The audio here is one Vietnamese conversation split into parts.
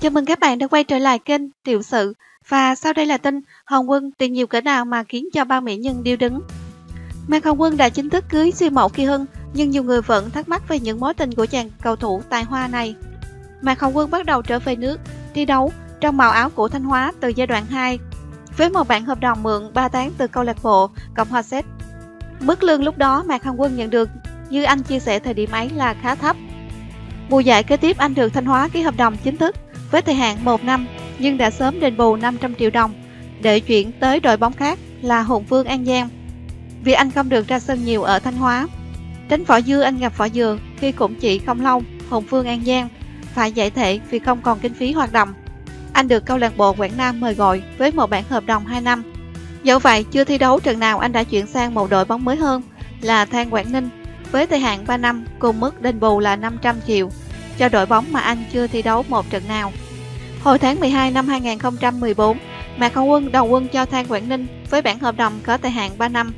Chào mừng các bạn đã quay trở lại kênh Tiểu sự và sau đây là tin Hồng Quân tìm nhiều cỡ nào mà khiến cho bao mỹ nhân điêu đứng. Mạc Hồng Quân đã chính thức cưới siêu mẫu Kỳ Hưng, nhưng nhiều người vẫn thắc mắc về những mối tình của chàng cầu thủ tài hoa này. Mạc Hồng Quân bắt đầu trở về nước, thi đấu trong màu áo của Thanh Hóa từ giai đoạn 2 với một bản hợp đồng mượn 3 tháng từ câu lạc bộ, Cộng hòa Séc. Mức lương lúc đó Mạc Hồng Quân nhận được, như anh chia sẻ thời điểm ấy là khá thấp. Mùa giải kế tiếp anh được Thanh Hóa ký hợp đồng chính thức với thời hạn 1 năm, nhưng đã sớm đền bù 500 triệu đồng để chuyển tới đội bóng khác là Hùng Vương An Giang. Vì anh không được ra sân nhiều ở Thanh Hóa. Tránh Võ Dư anh gặp Võ Dừa khi cũng chỉ không lâu, Hùng Vương An Giang phải giải thể vì không còn kinh phí hoạt động. Anh được câu lạc bộ Quảng Nam mời gọi với một bản hợp đồng 2 năm. Dẫu vậy, chưa thi đấu trận nào anh đã chuyển sang một đội bóng mới hơn là Than Quảng Ninh với thời hạn 3 năm cùng mức đền bù là 500 triệu cho đội bóng mà anh chưa thi đấu một trận nào. Hồi tháng 12 năm 2014, Mạc Hồng Quân đầu quân cho Than Quảng Ninh với bản hợp đồng có thời hạn 3 năm,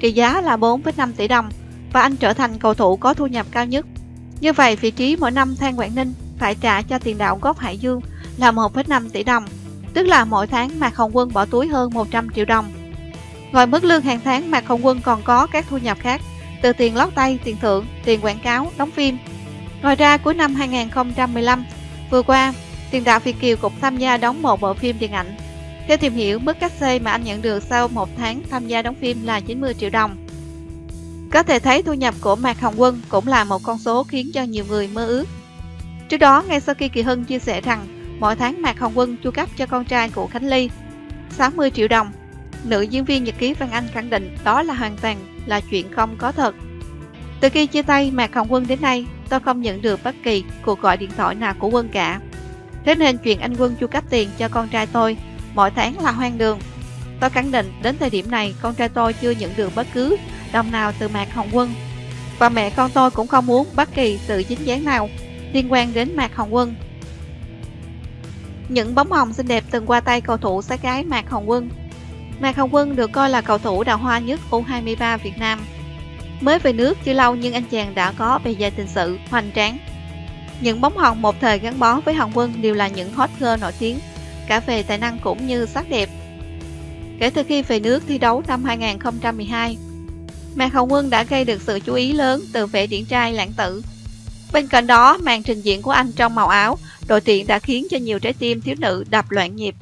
trị giá là 4,5 tỷ đồng và anh trở thành cầu thủ có thu nhập cao nhất. Như vậy, vị trí mỗi năm Than Quảng Ninh phải trả cho tiền đạo gốc Hải Dương là 1,5 tỷ đồng, tức là mỗi tháng Mạc Hồng Quân bỏ túi hơn 100 triệu đồng. Ngoài mức lương hàng tháng, Mạc Hồng Quân còn có các thu nhập khác, từ tiền lót tay, tiền thưởng, tiền quảng cáo, đóng phim. Ngoài ra, cuối năm 2015, vừa qua, tiền đạo Việt Kiều cũng tham gia đóng một bộ phim điện ảnh. Theo tìm hiểu, mức cách xê mà anh nhận được sau một tháng tham gia đóng phim là 90 triệu đồng. Có thể thấy thu nhập của Mạc Hồng Quân cũng là một con số khiến cho nhiều người mơ ước. Trước đó, ngay sau khi Kỳ Hưng chia sẻ rằng mỗi tháng Mạc Hồng Quân chu cấp cho con trai của Khánh Ly 60 triệu đồng, nữ diễn viên nhật ký Văn Anh khẳng định đó là hoàn toàn là chuyện không có thật. Từ khi chia tay Mạc Hồng Quân đến nay, tôi không nhận được bất kỳ cuộc gọi điện thoại nào của Quân cả. Thế nên chuyện anh Quân chu cấp tiền cho con trai tôi mỗi tháng là hoang đường. Tôi khẳng định đến thời điểm này con trai tôi chưa nhận được bất cứ đồng nào từ Mạc Hồng Quân. Và mẹ con tôi cũng không muốn bất kỳ sự dính dáng nào liên quan đến Mạc Hồng Quân. Những bóng hồng xinh đẹp từng qua tay cầu thủ sát gái Mạc Hồng Quân. Mạc Hồng Quân được coi là cầu thủ đào hoa nhất U23 Việt Nam. Mới về nước chưa lâu nhưng anh chàng đã có bề dày tình sự hoành tráng. Những bóng hồng một thời gắn bó với Hồng Quân đều là những hot girl nổi tiếng, cả về tài năng cũng như sắc đẹp. Kể từ khi về nước thi đấu năm 2012, Mạc Hồng Quân đã gây được sự chú ý lớn từ vẻ điển trai lãng tử Bên cạnh đó, màn trình diễn của anh trong màu áo, đội tuyển đã khiến cho nhiều trái tim thiếu nữ đập loạn nhịp.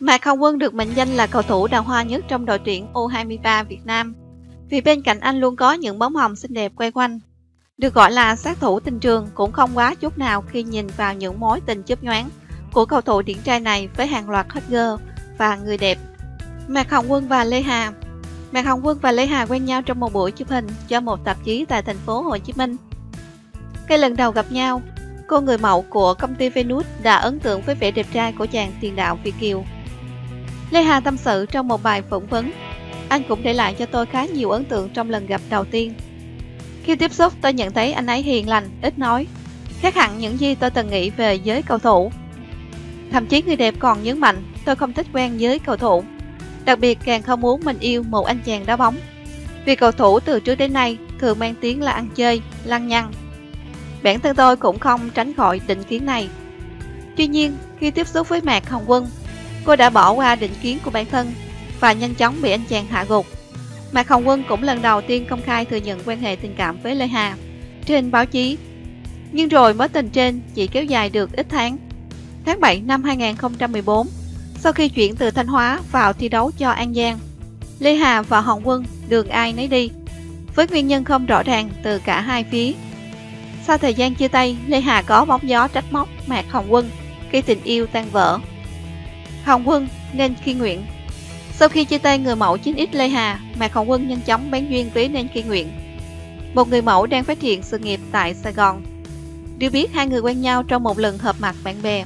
Mạc Hồng Quân được mệnh danh là cầu thủ đào hoa nhất trong đội tuyển U23 Việt Nam. Vì bên cạnh anh luôn có những bóng hồng xinh đẹp quay quanh. Được gọi là sát thủ tình trường cũng không quá chút nào khi nhìn vào những mối tình chớp nhoáng của cầu thủ điển trai này với hàng loạt hot girl và người đẹp. Mạc Hồng Quân và Lê Hà Mạc Hồng Quân và Lê Hà quen nhau trong một buổi chụp hình cho một tạp chí tại thành phố Hồ Chí Minh. Cái lần đầu gặp nhau, cô người mẫu của công ty Venus đã ấn tượng với vẻ đẹp trai của chàng tiền đạo Việt Kiều. Lê Hà tâm sự trong một bài phỏng vấn, anh cũng để lại cho tôi khá nhiều ấn tượng trong lần gặp đầu tiên. Khi tiếp xúc tôi nhận thấy anh ấy hiền lành, ít nói, khác hẳn những gì tôi từng nghĩ về giới cầu thủ. Thậm chí người đẹp còn nhấn mạnh tôi không thích quen giới cầu thủ, đặc biệt càng không muốn mình yêu một anh chàng đá bóng. Vì cầu thủ từ trước đến nay thường mang tiếng là ăn chơi, lăng nhăng, Bản thân tôi cũng không tránh khỏi định kiến này. Tuy nhiên, khi tiếp xúc với Mạc Hồng Quân, cô đã bỏ qua định kiến của bản thân và nhanh chóng bị anh chàng hạ gục. Mạc Hồng Quân cũng lần đầu tiên công khai thừa nhận quan hệ tình cảm với Lê Hà trên báo chí. Nhưng rồi mối tình trên chỉ kéo dài được ít tháng. Tháng 7 năm 2014, sau khi chuyển từ Thanh Hóa vào thi đấu cho An Giang, Lê Hà và Hồng Quân đường ai nấy đi, với nguyên nhân không rõ ràng từ cả hai phía. Sau thời gian chia tay, Lê Hà có bóng gió trách móc Mạc Hồng Quân khi tình yêu tan vỡ. Hồng Quân nên khi nguyện Sau khi chia tay người mẫu 9X Lê Hà, Mạc Hồng Quân nhanh chóng bán duyên với nên khi nguyện. Một người mẫu đang phát triển sự nghiệp tại Sài Gòn. Được biết hai người quen nhau trong một lần hợp mặt bạn bè.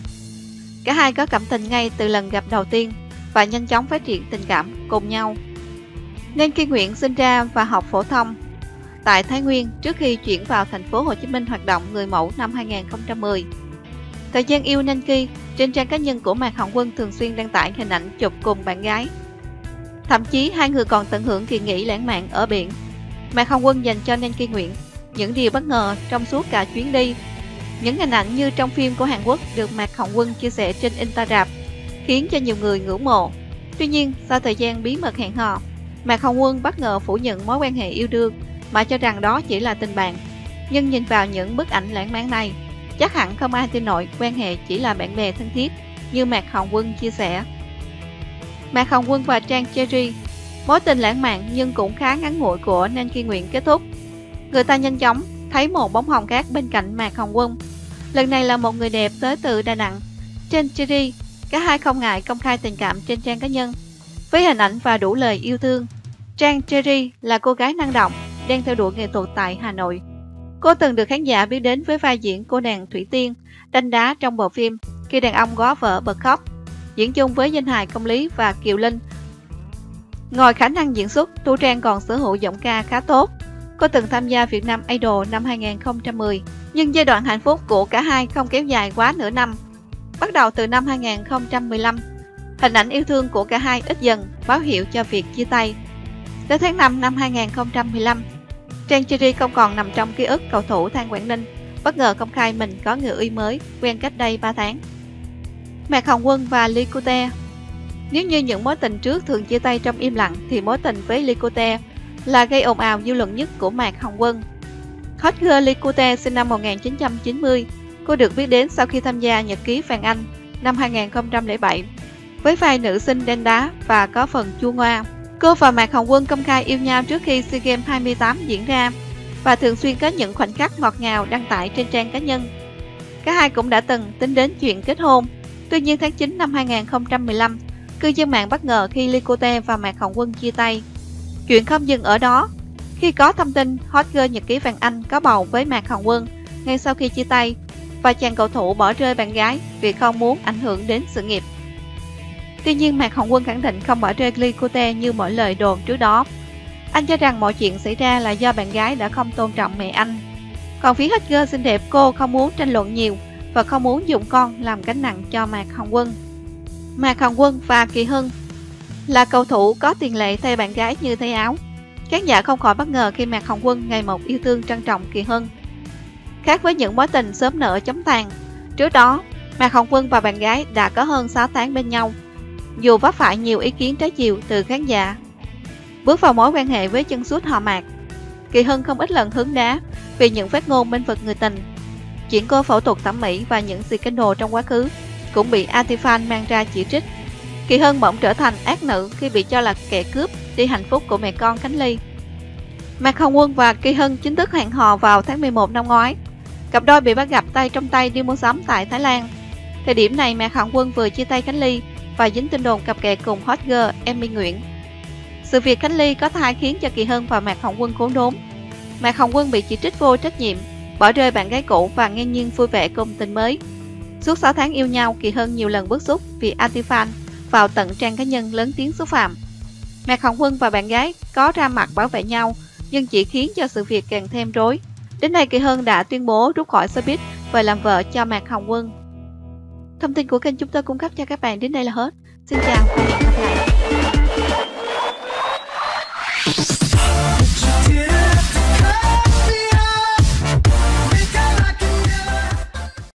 Cả hai có cảm tình ngay từ lần gặp đầu tiên và nhanh chóng phát triển tình cảm cùng nhau. Nên Kiên Nguyện sinh ra và học phổ thông tại Thái Nguyên trước khi chuyển vào thành phố Hồ Chí Minh hoạt động người mẫu năm 2010. Thời gian yêu Nanki, trên trang cá nhân của Mạc Hồng Quân thường xuyên đăng tải hình ảnh chụp cùng bạn gái. Thậm chí hai người còn tận hưởng kỳ nghỉ lãng mạn ở biển. Mạc Hồng Quân dành cho nhan Ki Nguyện những điều bất ngờ trong suốt cả chuyến đi. Những hình ảnh như trong phim của Hàn Quốc được Mạc Hồng Quân chia sẻ trên Instagram khiến cho nhiều người ngưỡng mộ. Tuy nhiên, sau thời gian bí mật hẹn hò, Mạc Hồng Quân bất ngờ phủ nhận mối quan hệ yêu đương mà cho rằng đó chỉ là tình bạn. Nhưng nhìn vào những bức ảnh lãng mạn này, chắc hẳn không ai tin nổi quan hệ chỉ là bạn bè thân thiết như Mạc Hồng Quân chia sẻ. Mạc Hồng Quân và Trang Cherry Mối tình lãng mạn nhưng cũng khá ngắn ngủi của Nan Ki Nguyễn kết thúc. Người ta nhanh chóng thấy một bóng hồng khác bên cạnh Mạc Hồng Quân. Lần này là một người đẹp tới từ Đà Nẵng. Trên Cherry, cả hai không ngại công khai tình cảm trên trang cá nhân. Với hình ảnh và đủ lời yêu thương, Trang Cherry là cô gái năng động, đang theo đuổi nghệ thuật tại Hà Nội. Cô từng được khán giả biết đến với vai diễn cô nàng Thủy Tiên, đánh đá trong bộ phim Khi đàn ông gó vợ bật khóc, diễn chung với danh hài Công Lý và Kiều Linh. Ngoài khả năng diễn xuất, Thu Trang còn sở hữu giọng ca khá tốt. Cô từng tham gia Việt Nam Idol năm 2010, nhưng giai đoạn hạnh phúc của cả hai không kéo dài quá nửa năm. Bắt đầu từ năm 2015, hình ảnh yêu thương của cả hai ít dần báo hiệu cho việc chia tay. Tới tháng 5 năm 2015, Trang Cherry không còn nằm trong ký ức cầu thủ Thang Quảng Ninh, bất ngờ công khai mình có người yêu mới quen cách đây 3 tháng. Mạc Hồng Quân và Likute Nếu như những mối tình trước thường chia tay trong im lặng thì mối tình với Likute là gây ồn ào dư luận nhất của Mạc Hồng Quân. Hot girl Likute sinh năm 1990, cô được biết đến sau khi tham gia Nhật ký Phan Anh năm 2007 với vai nữ sinh đen đá và có phần chua ngoa. Cô và Mạc Hồng Quân công khai yêu nhau trước khi SEA Games 28 diễn ra và thường xuyên có những khoảnh khắc ngọt ngào đăng tải trên trang cá nhân. Cả hai cũng đã từng tính đến chuyện kết hôn. Tuy nhiên tháng 9 năm 2015, cư dân mạng bất ngờ khi Lycote và Mạc Hồng Quân chia tay. Chuyện không dừng ở đó. Khi có thông tin hot girl nhật ký vàng Anh có bầu với Mạc Hồng Quân ngay sau khi chia tay và chàng cầu thủ bỏ rơi bạn gái vì không muốn ảnh hưởng đến sự nghiệp. Tuy nhiên Mạc Hồng Quân khẳng định không bỏ rơi Glicote như mọi lời đồn trước đó. Anh cho rằng mọi chuyện xảy ra là do bạn gái đã không tôn trọng mẹ anh. Còn phía hết girl xinh đẹp cô không muốn tranh luận nhiều và không muốn dùng con làm gánh nặng cho Mạc Hồng Quân. Mạc Hồng Quân và Kỳ Hưng là cầu thủ có tiền lệ thay bạn gái như thay áo. Khán giả không khỏi bất ngờ khi Mạc Hồng Quân ngày một yêu thương trân trọng Kỳ Hưng. Khác với những mối tình sớm nở chấm tàn, trước đó Mạc Hồng Quân và bạn gái đã có hơn 6 tháng bên nhau dù vấp phải nhiều ý kiến trái chiều từ khán giả. Bước vào mối quan hệ với chân suốt họ mạc, Kỳ Hân không ít lần hứng đá vì những phát ngôn bên vực người tình. Chuyện cô phẫu thuật thẩm mỹ và những scandal trong quá khứ cũng bị Atifan mang ra chỉ trích. Kỳ Hân bỗng trở thành ác nữ khi bị cho là kẻ cướp đi hạnh phúc của mẹ con Khánh Ly. Mạc Hồng Quân và Kỳ Hân chính thức hẹn hò vào tháng 11 năm ngoái. Cặp đôi bị bắt gặp tay trong tay đi mua sắm tại Thái Lan. Thời điểm này Mạc Hồng Quân vừa chia tay Khánh Ly và dính tin đồn cặp kè cùng hot girl Emmy Nguyễn. Sự việc Khánh Ly có thai khiến cho Kỳ Hân và Mạc Hồng Quân khốn đốn. Mạc Hồng Quân bị chỉ trích vô trách nhiệm, bỏ rơi bạn gái cũ và ngang nhiên vui vẻ cùng tình mới. Suốt 6 tháng yêu nhau, Kỳ Hân nhiều lần bức xúc vì Atifan vào tận trang cá nhân lớn tiếng xúc phạm. Mạc Hồng Quân và bạn gái có ra mặt bảo vệ nhau, nhưng chỉ khiến cho sự việc càng thêm rối. Đến nay Kỳ Hân đã tuyên bố rút khỏi showbiz và làm vợ cho Mạc Hồng Quân. Thông tin của kênh chúng tôi cung cấp cho các bạn đến đây là hết. Xin chào và hẹn gặp lại.